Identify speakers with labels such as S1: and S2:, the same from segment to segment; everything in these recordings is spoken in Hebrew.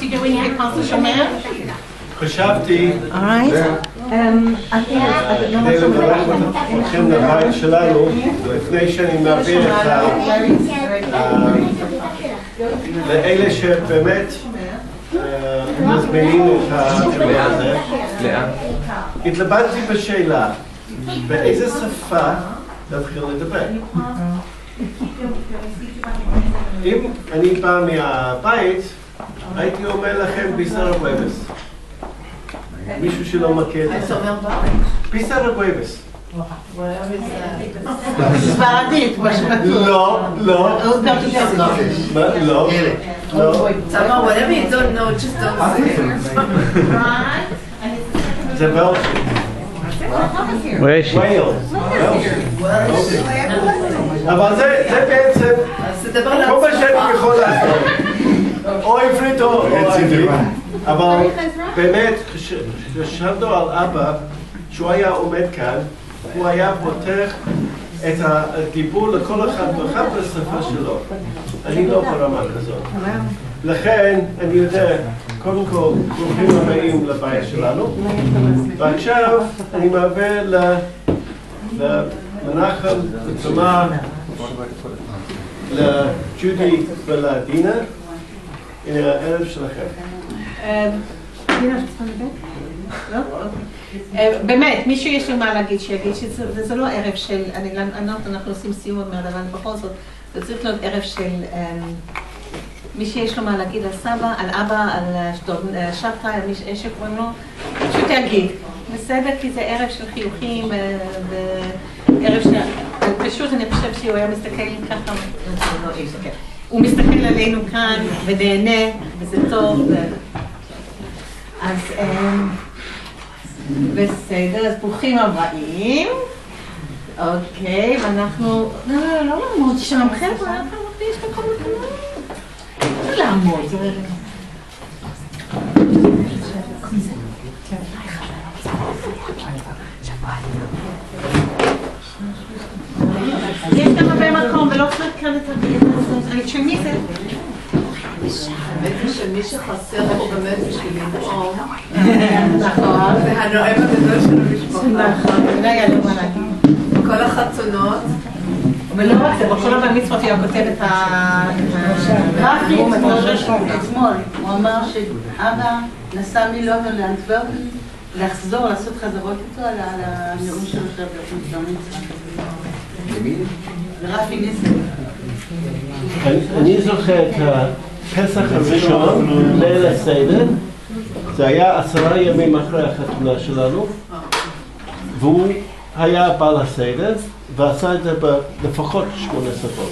S1: to go in here, Pastor שומע?
S2: חשבתי.
S1: אמ,
S2: כדי לברך אתכם לבית שלנו, לפני שאני מעביר את ה... ה- לאלה שבאמת אה, מזמינים את האירוע הזה, התלבטתי בשאלה, באיזה שפה להתחיל לדבר. אם אני בא מהבית, הייתי אומר לכם בישר הגויבס. מישהו שלא מכיר את השפה. בישר הגויבס.
S1: ספרדית, משהו בטוח.
S2: לא, לא, מה, לא, לא,
S3: just don't say it.
S2: זה. ויילס. אבל זה זה בעצם כל מה. שאני יכול לעשות. או עברית או או אנגלית. אבל באמת, כש- כשחשבנו על אבא, שהוא היה עומד כאן, הוא היה פותח את הדיבור לכל אחד ואחד בשפה שלו. אני לא ברמה כזאת. לכן, אני יודע, קודם כל, ברוכים הבאים לבית שלנו. ועכשיו אני מעביר למנחם, לתמר, לג'ודי ולדינה. הנה הערב שלכם.
S1: לא? אה, באמת, מישהו יש לו מה להגיד, שיגיד שזה לא ערב של, אני לא לא יודעת, אנחנו עושים סיום עוד מעט, אבל בכל זאת, זה צריך להיות ערב של אמ, מי שיש לו מה להגיד על סבא, על אבא, על שדוד- אה, שבתאי, על מי שקוראים לו, פשוט יגיד. בסדר? כי זה ערב של חיוכים, אה, וערב של... פשוט אני חושבת שהוא היה מסתכל ככה, לא, אי אפשר. הוא מסתכל עלינו כאן ונהנה, וזה טוב. אז אמ, בסדר, אז ברוכים הבאים. אוקיי, ואנחנו... לא, לא, לא לעמוד שם, חבר'ה, יש מקום לקנות. לא לעמוד. זה- יש גם הרבה מקום, ולא צריך כאן את ה... של מי זה?
S3: האמת היא שמי שחסר פה באמת בשביל לנאום,
S1: נכון.
S3: זה הנואם הגדול של המשפחה.
S1: נכון, לא.
S3: כל החתונות,
S1: ולא רק זה, בכל הבר מצוות היא כותב את ה...
S4: רפי אתמול, הוא אמר שאבא נסע מלונדון לאנטוורפן לחזור, לעשות חזרות איתו על על הנאום שלו של בר מצווה.
S2: אני- זוכר את הפסח הראשון, ליל הסדר, זה היה עשרה ימים אחרי החתונה שלנו, והוא היה בעל הסדר, ועשה את זה בלפחות שמונה שפות.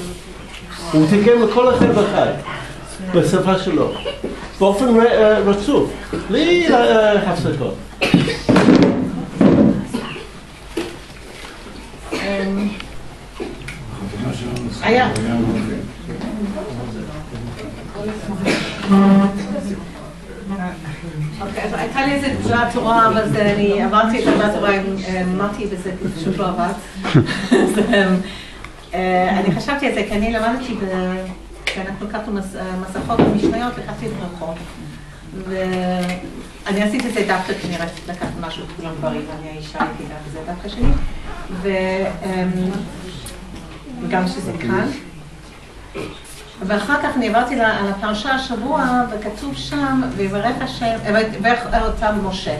S2: הוא תרגם לכל אחד ואחד, בשפה שלו, באופן אה, רצוף, בלי אה, הפסקות.
S1: היה. אוקיי, הייתה לי איזה תחילת תורה, אבל אני עברתי את תחילת תורה עם מתי וזה פשוט לא עבד. אמ, אה, אני חשבתי על זה, כי אני למדתי, כשאנחנו לקחנו אה, מסכות ומשניות, לקחתי ברכות. ואני עשיתי את זה דווקא כנראה לקחתי משהו כולם גברים, אני האישה היחידה וזה דווקא שלי. וגם שזה כאן. ואחר כך אני עברתי ל- על הפרשה השבוע, וכתוב שם, ויברך השם, אה, ויברך אותם משה.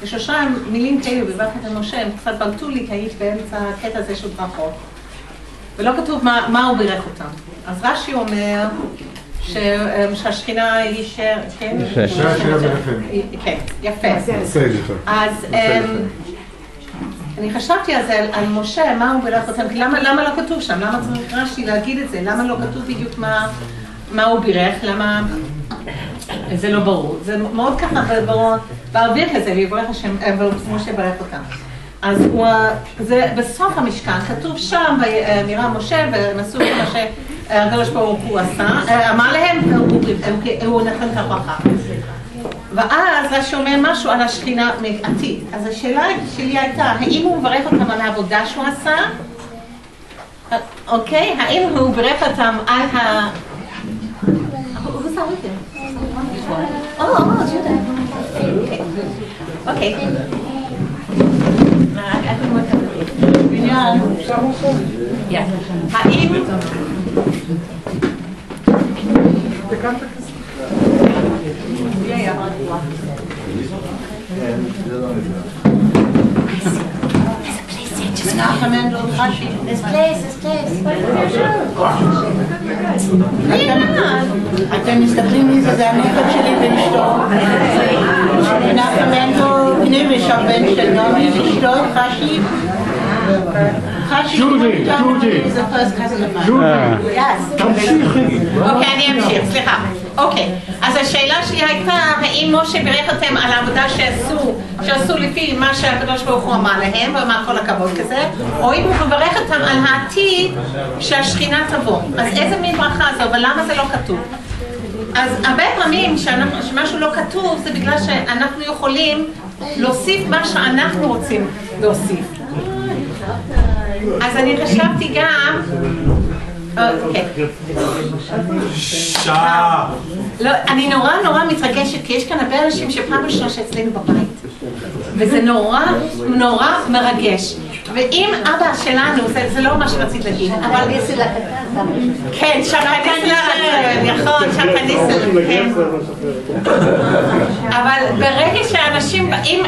S1: ושלושה מילים כאלה, ויברך את משה, הם קצת בלטו לי, כי הייתי באמצע הקטע הזה של ברכות. ולא כתוב מה, מה הוא בירך אותם. אז רש"י אומר ש- אה, שהשכינה היא ש... כן?
S5: יפה.
S6: שהשכינה ביניכם.
S1: כן, יפה. אז אמ, אני חשבתי על זה, על- משה, מה הוא בירך אותם, למה למה לא כתוב שם? למה צריך רש"י להגיד את זה? למה לא כתוב בדיוק מה- מה הוא בירך? למה... זה לא ברור. זה מאוד ככה באוויר כזה, ויברך השם, ומשה בירך אותם. אז הוא, זה בסוף המשכן, כתוב שם, וירא משה, והם את מה שהקדוש ברוך הוא עשה, אה, אמר להם, הוא נתן את הברכה. ואז רש"י אומר משהו על השכינה מעתיד. אז השאלה שלי הייתה, האם הוא מברך אותם על העבודה שהוא עשה? אוקיי? האם הוא בירך אותם על ה... That with him? Oh, oh, Judah. Okay. Okay. אה, רק איך ללמוד את הדברים.
S4: בניין.
S1: Yeah. האם...
S4: מנחם מנדל חשי.
S1: This place, this place.
S4: אתם מסתכלים מי זה, זה הנכד שלי ואשתו. מנחם מנדל גניביש, הבן של נעמי, אשתו חשי. חשי
S5: ג'ודי, ג'ודי.
S4: זה first cousin of mine.
S1: Yes.
S5: תמשיכי.
S1: אוקיי, אני אמשיך, סליחה. אוקיי, אז השאלה שלי הייתה, האם משה בירך אותם על העבודה שעשו, שעשו לפי מה שהקדוש ברוך הוא אמר להם, ואמר כל הכבוד כזה, או אם הוא מברך אותם על העתיד שהשכינה תבוא. אז איזה מין ברכה זו, ולמה זה לא כתוב? אז הרבה פעמים שמשהו לא כתוב, זה בגלל שאנחנו יכולים להוסיף מה שאנחנו רוצים להוסיף. אז אני חשבתי גם... אוקיי.
S2: שעה.
S1: לא, אני נורא נורא מתרגשת, כי יש כאן הרבה אנשים שפעם ראשונה שאצלנו בבית. וזה נורא נורא מרגש. ואם אבא שלנו, זה, לא מה שרציתי להגיד, אבל... כן, שקניסל, נכון, שקניסל, כן. אבל ברגע שאנשים באים,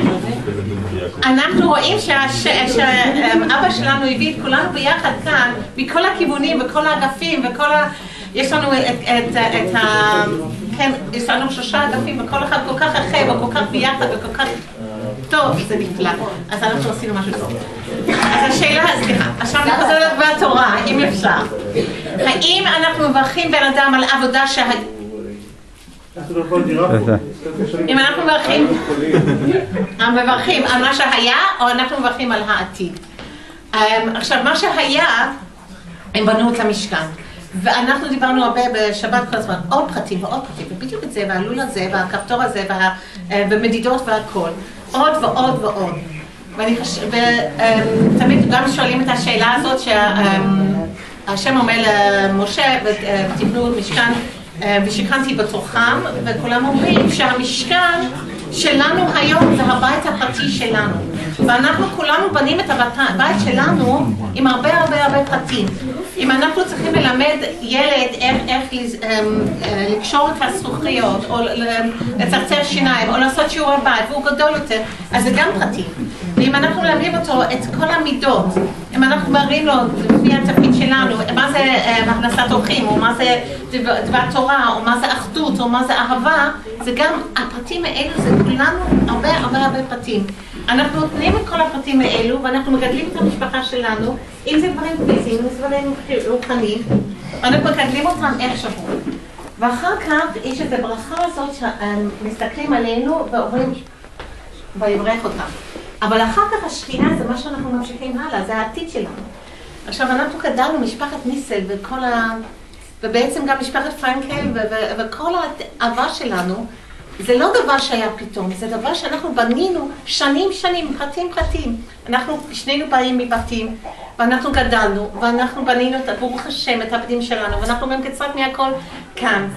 S1: אנחנו רואים שאבא שלנו הביא את כולנו ביחד כאן, מכל הכיוונים וכל האגפים וכל ה... יש לנו את ה... כן, יש לנו שלושה אגפים וכל אחד כל כך אחר וכל כך ביחד וכל כך טוב, זה נפלא. אז אנחנו עשינו משהו טוב. אז השאלה, סליחה, עכשיו אני חוזרת בתורה, אם אפשר. האם אנחנו מברכים בן אדם על עבודה שה... אם אנחנו מברכים, מברכים על מה שהיה, או אנחנו מברכים על העתיד. אמ, עכשיו, מה שהיה, הם בנו את המשכן. ואנחנו דיברנו הרבה בשבת כל הזמן, עוד פרטים ועוד פרטים, ובדיוק את זה, והלול הזה, והכפתור הזה, וה, אה, ומדידות והכל. עוד ועוד ועוד. ותמיד גם שואלים את השאלה הזאת, שהשם אומר למשה, ותבנו משכן אה, ושכנתי בתוכם, וכולם אומרים שהמשכן שלנו היום זה הבית הפרטי שלנו. ואנחנו כולנו בנים את הבית הבית שלנו עם הרבה הרבה הרבה פרטים. אם אנחנו צריכים ללמד ילד איך, איך אמ, אה, לקשור את הזכוכיות, או לצרצר שיניים, או לעשות שיעורי בית, והוא גדול יותר, אז זה גם פרטים. ואם אנחנו מלמדים אותו את כל המידות, אם אנחנו מראים לו לפי התפקיד שלנו, מה זה אה, הכנסת אורחים, או מה זה דבר תורה, או מה זה אחדות, או מה זה אהבה, זה גם, הפרטים האלו זה כולנו הרבה הרבה הרבה פרטים. אנחנו נותנים את כל הפרטים האלו, ואנחנו מגדלים את המשפחה שלנו, אם זה דברים פיזיים, אם זה דברים רוחניים, אנחנו מגדלים אותם איכשהו. ואחר כך יש את הברכה הזאת שמסתכלים עלינו ואומרים, ויברך אותם. אבל אחר כך השכינה זה מה שאנחנו ממשיכים הלאה, זה העתיד שלנו. עכשיו אנחנו גדלנו, משפחת ניסל וכל ה... ובעצם גם משפחת פרנקל ו- ו- וכל העבר שלנו, זה לא דבר שהיה פתאום, זה דבר שאנחנו בנינו שנים שנים, פרטים פרטים. אנחנו שנינו באים מבתים, ואנחנו גדלנו, ואנחנו בנינו את, ברוך השם, את הבתים שלנו, ואנחנו גם קצת מהכל כאן.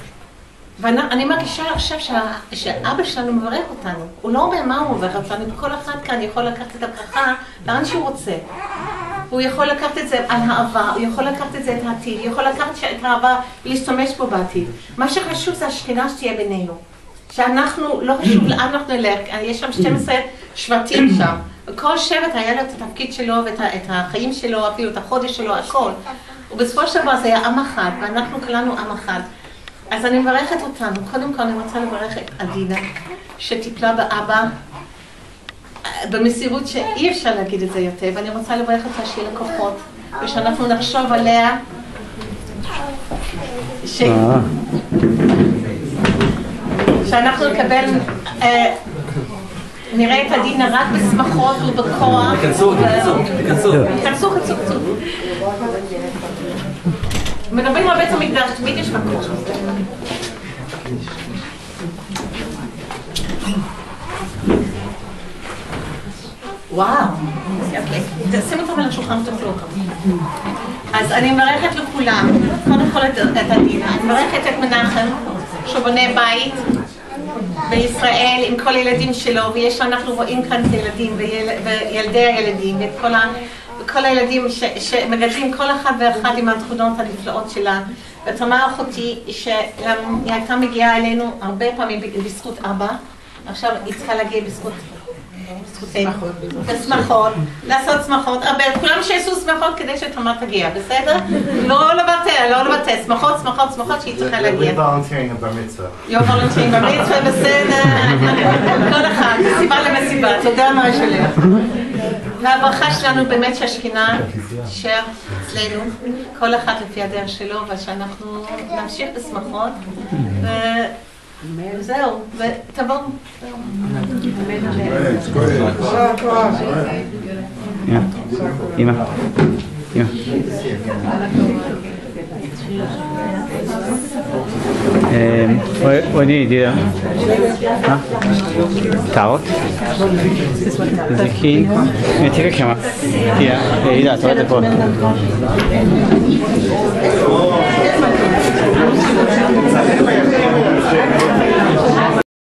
S1: ואני מרגישה עכשיו שה, שאבא שלנו מברך אותנו. הוא לא אומר מה הוא מברך אותנו, כל אחד כאן יכול לקחת את הברכה לאן שהוא רוצה. הוא יכול לקחת את זה על העבר, הוא יכול לקחת את זה את העתיד, הוא יכול לקחת את העבר ולהשתמש בו בעתיד. מה שחשוב זה השכינה שתהיה בינינו. שאנחנו, לא חשוב לאן אנחנו נלך, יש שם 12 שבטים שם. וכל שבט היה לו את התפקיד שלו ואת החיים שלו, אפילו את החודש שלו, הכל. ובסופו של דבר זה היה עם אחד, ואנחנו כולנו עם אחד. אז אני מברכת אותנו. קודם כל אני רוצה לברך את עדינה, שטיפלה באבא אה, במסירות שאי אפשר להגיד את זה יותר, ואני רוצה לברך אותה שיהיה לה כוחות, ושאנחנו נחשוב עליה, ש... שאנחנו נקבל, אה, נראה את עדינה רק בשמחות ובכוח.
S6: תיכנסו, תיכנסו, תיכנסו.
S1: כנסו, כנסו, כנסו. מדברים על בית המקדש, תמיד יש מקום. וואו. תשים אותם על השולחן ותאכלו אותם. אז אני מברכת לכולם, קודם כל את את עדינה, אני מברכת את מנחם, שהוא בונה בית, בישראל עם כל הילדים שלו, ויש, אנחנו רואים כאן את הילדים ויל, וילדי הילדים ואת כל, ה, וכל הילדים ש, שמגדלים כל אחד ואחד עם התכונות הנפלאות שלה. ותמר אחותי, שהיא הייתה מגיעה אלינו הרבה פעמים בזכות אבא, עכשיו היא צריכה להגיע בזכות בשמחות, לעשות שמחות, אבל כולם שיעשו שמחות כדי שתמר תגיע, בסדר? לא לוותר, לא לוותר, שמחות, שמחות, שמחות שהיא צריכה להגיע.
S5: We're volunteering בר מצווה.
S1: יום וולנטין במצווה, בסדר. כל אחד, מסיבה למסיבה, תודה מה שלך. והברכה שלנו באמת שהשכינה תישאר אצלנו, כל אחד לפי הדרך שלו, ושאנחנו נמשיך בשמחות. וזהו, ותבואו.
S6: אמא, Why, why did you do Huh? Doubt? Is nitie, key. Yeah, take a camera. Yeah, yeah, you got it. What the fuck?